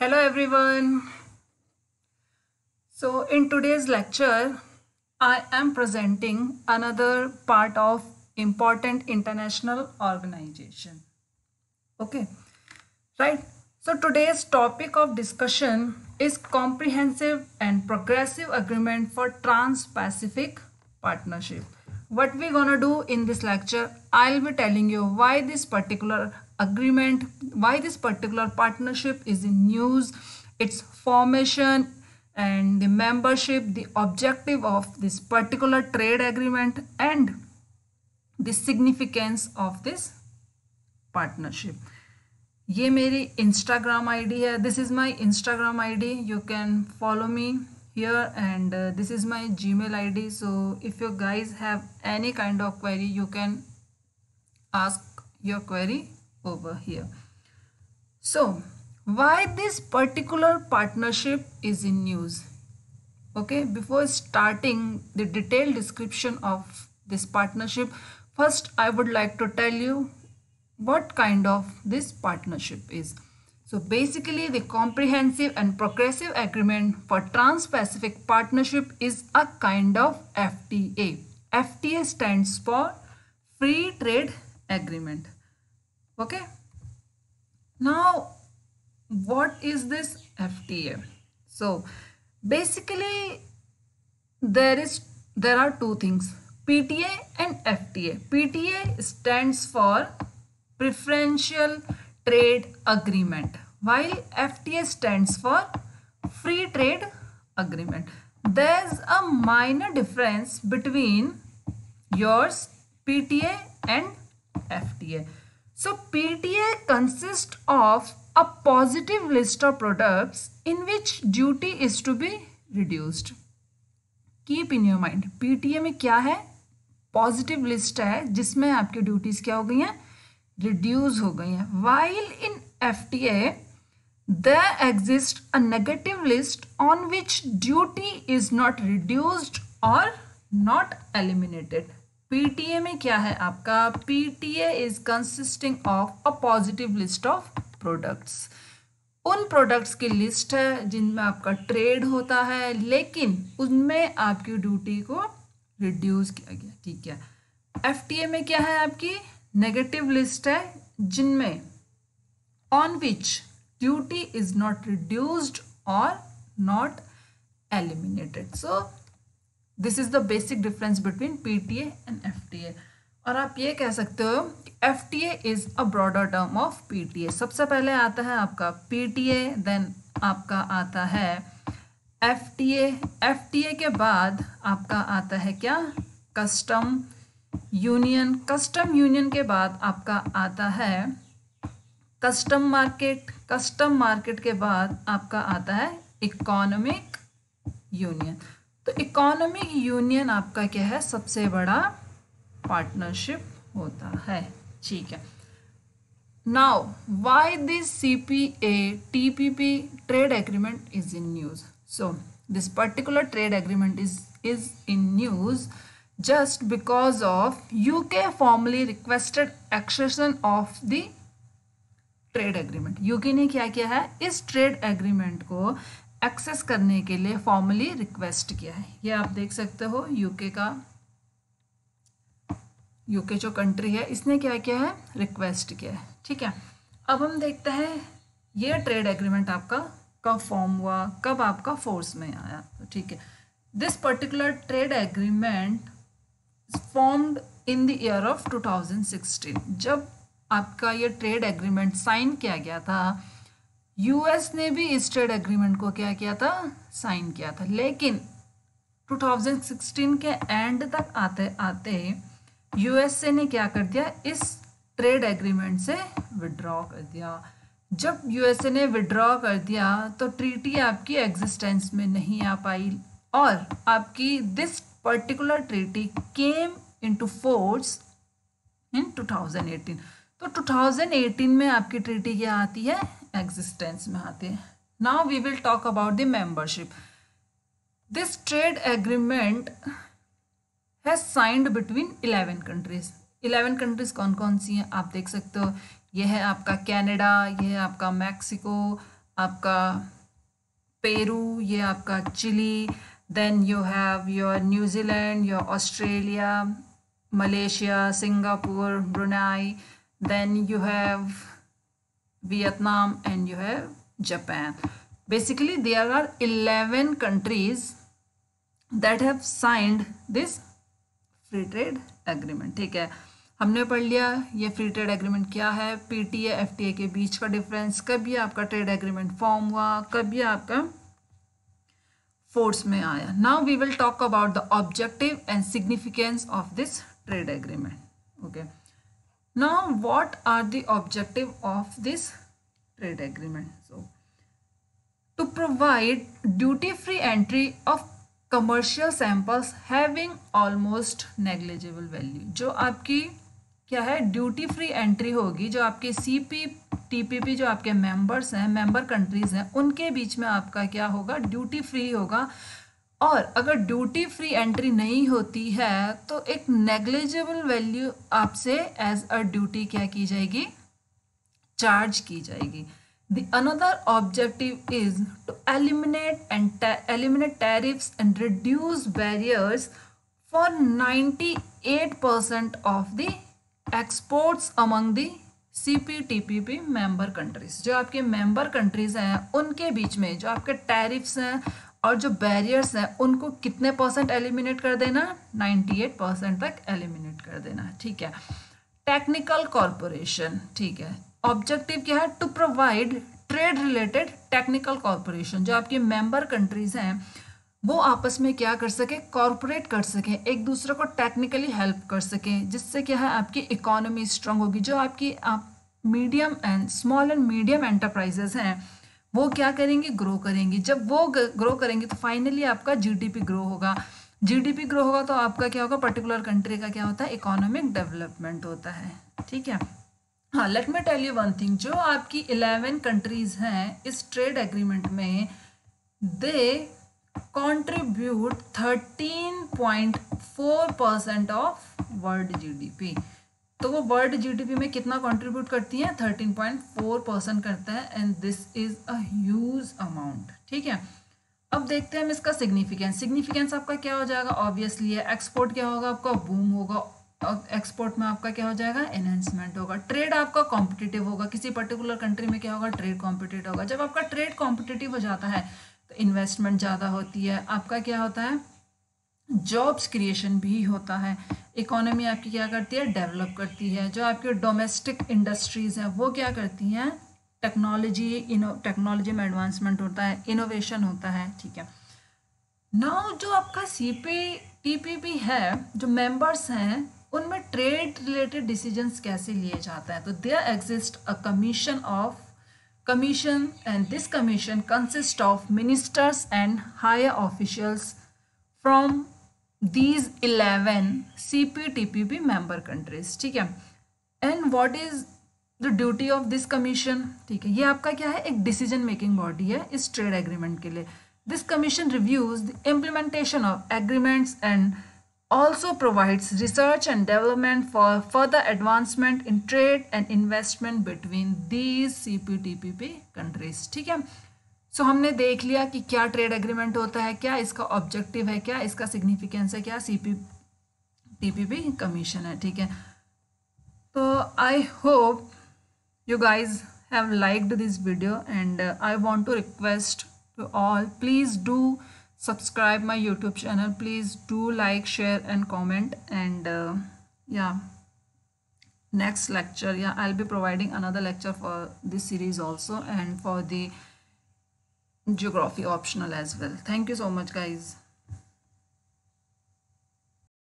Hello everyone. So in today's lecture, I am presenting another part of important international organization. Okay, right. So today's topic of discussion is comprehensive and progressive agreement for Trans-Pacific Partnership. What we're gonna do in this lecture, I'll be telling you why this particular agreement why this particular partnership is in news its formation and the membership the objective of this particular trade agreement and the significance of this partnership ये मेरी Instagram ID है this is my Instagram ID you can follow me here and uh, this is my gmail id so if you guys have any kind of query you can ask your query over here. So, why this particular partnership is in news? Okay, before starting the detailed description of this partnership, first I would like to tell you what kind of this partnership is. So basically the comprehensive and progressive agreement for Trans-Pacific Partnership is a kind of FTA. FTA stands for Free Trade Agreement okay? Now what is this fta so basically there is there are two things pta and fta pta stands for preferential trade agreement while fta stands for free trade agreement. There's a minor difference between yours pta and fta So PTA consists of a positive list of products in which duty is to be reduced. Keep in your mind, PTA में क्या है? Positive list है जिसमें आपकी duties क्या हो गई हैं? रिड्यूस हो गई हैं. While in F T A there exist a negative list on which duty is not reduced और नॉट एलिमिनेटेड पीटीए में क्या है आपका? PTA is consisting of a positive list of products उन प्रोडक्ट्स की लिस्ट है जिनमें आपका ट्रेड होता है, लेकिन उनमें आपकी ड्यूटी को रिड्यूस किया गया, ठीक है? एफटीए में क्या है आपकी? नेगेटिव लिस्ट है जिनमें on which duty is not reduced और not eliminated so this is the basic difference between P T and F T A और आप ये कह सकते हो कि F T A is a broader term of P T A सबसे पहले आता है आपका पी टी ए देन आपका आता है F T A F T A के बाद आपका आता है क्या? कस्टम यूनियन कस्टम यूनियन के बाद आपका आता है कस्टम मार्केट कस्टम मार्केट के बाद आपका आता है इकोनॉमिक यूनियन तो इकोनॉमिक यूनियन आपका क्या है? सबसे बड़ा पार्टनरशिप होता है। ठीक है। Now why this C P A T P P trade agreement is in news so this particular trade agreement is is in news just because of UK formally requested accession of the trade agreement UK ने क्या किया है? इस trade agreement को access करने के लिए formally request किया है। ये आप देख सकते हो यूके का यूके जो कंट्री है, इसने क्या किया है? रिक्वेस्ट किया है। ठीक है? अब हम देखते हैं, ये ट्रेड एग्रीमेंट आपका कब फॉर्म हुआ, कब आपका फोर्स में आया। तो ठीक है? This particular trade agreement formed in the year of 2016 जब आपका ये ट्रेड एग्रीमेंट साइन किया गया था यूएस ने भी इस ट्रेड एग्रीमेंट को क्या किया था? साइन किया था। लेकिन 2016 के एंड तक आते आते यूएसए ने क्या कर दिया? इस ट्रेड एग्रीमेंट से विड्रॉ कर दिया। जब यूएसए ने विड्रॉ कर दिया तो ट्रीटी आपकी एग्जिस्टेंस में नहीं आ पाई और आपकी this particular treaty came into force in 2018 तो 2018 में आपकी ट्रीटी क्या आती है? एग्जिस्टेंस में आती है। Now we will talk about the membership this trade agreement has signed between eleven countries eleven countries कौन कौन सी हैं? आप देख सकते हो, यह है आपका कनाडा यह है आपका मैक्सिको आपका पेरू ये आपका Chile then you have your New Zealand your Australia Malaysia Singapore Brunei then you have Vietnam and you have Japan basically, there are 11 countries that have signed this free trade agreement, ठीक है? हमने पढ़ लिया, ये free trade agreement क्या है? PTA FTA के बीच का डिफरेंस कभी आपका ट्रेड एग्रीमेंट फॉर्म हुआ, कभी आपका फोर्स में आया। Now we will talk about the objective and significance of this trade agreement okay now what are the objective of this trade agreement so to provide duty-free entry of commercial samples having almost negligible value. जो आपकी क्या है? Duty free entry होगी, जो आपके C P T P P जो आपके members हैं मेंबर कंट्रीज़ हैं, उनके बीच में आपका क्या होगा? ड्यूटी फ्री होगा। और अगर ड्यूटी फ्री एंट्री नहीं होती है तो एक नेग्लेजेबल वैल्यू आपसे एज अ ड्यूटी क्या की जाएगी? चार्ज की जाएगी. The another objective is to eliminate and eliminate tariff and reduce barriers for 98% percent of the exports among the C P T P P member countries जो आपके member countries हैं, उनके बीच में जो आपके टैरिफ्स हैं और जो बैरियर्स हैं, उनको कितने परसेंट एलिमिनेट कर देना? 98 परसेंट तक एलिमिनेट कर देना, ठीक है? टेक्निकल कॉरपोरेशन ठीक है? ऑब्जेक्टिव क्या है? To provide trade related technical corporation जो आपकी मेंबर कंट्रीज़ हैं, वो आपस में क्या कर सके? कॉरपोरेट कर सकें, एक दूसरे को टेक्निकली हेल्प कर सकें, जिससे क्या है? आपकी इकोनॉमी स्ट्रांग होगी, जो आपकी, आप medium and small and medium enterprises हैं वो क्या करेंगी? ग्रो करेंगी। जब वो ग्रो करेंगी तो फाइनली आपका जीडीपी ग्रो होगा। जीडीपी ग्रो होगा तो आपका क्या होगा? पर्टिकुलर कंट्री का क्या होता है? इकोनॉमिक डेवलपमेंट होता है। ठीक है? हाँ let me tell you one thing जो आपकी इलेवन कंट्रीज़ हैं, इस ट्रेड एग्रीमेंट में they contribute thirteen point four percent of world GDP तो वो वर्ल्ड जीडीपी में कितना कंट्रीब्यूट करती हैं? थर्टीन पॉइंट फोर परसेंट करता है and this is a huge amount ठीक है? अब देखते हैं हम इसका सिग्निफिकेंस सिग्निफिकेंस आपका क्या हो जाएगा? ऑब्वियसली है एक्सपोर्ट क्या होगा आपका? बूम होगा। एक्सपोर्ट में आपका क्या हो जाएगा? एनहेंसमेंट होगा। ट्रेड आपका कॉम्पिटिटिव होगा। किसी पर्टिकुलर कंट्री में क्या होगा? ट्रेड कॉम्पिटेटिव होगा। जब आपका ट्रेड कॉम्पिटिटिव हो जाता है तो इन्वेस्टमेंट ज़्यादा होती है। आपका क्या होता है? जॉब्स क्रिएशन भी होता है। इकोनॉमी आपकी क्या करती है? डेवलप करती है। जो आपके डोमेस्टिक इंडस्ट्रीज़ हैं, वो क्या करती हैं? टेक्नोलॉजी, इनो, टेक्नोलॉजी में एडवांसमेंट होता है इनोवेशन होता है, ठीक है। नाउ जो आपका C P T P P है, जो मेंबर्स हैं, उनमें ट्रेड रिलेटेड डिसीजंस कैसे लिए जाते हैं? तो there exist a commission of commission and this commission consist of ministers and higher officials from these eleven C P T P P member countries ठीक है? And what is the duty of this commission ठीक है, ये आपका क्या है? एक decision making body है इस ट्रेड एग्रीमेंट के लिए। This commission reviews the implementation of agreements and also provides research and development for further advancement in trade and investment between these CPTPP countries, ठीक है? सो हमने देख लिया कि क्या ट्रेड एग्रीमेंट होता है, क्या इसका ऑब्जेक्टिव है, क्या इसका सिग्निफिकेंस है, क्या सी पी कमीशन है, ठीक है? तो I hope you guys have liked this video and I want to request to all please do subscribe my YouTube channel please do like share and comment and या next lecture या I'll be providing another lecture for this series also and for the geography optional as well. Thank you so much guys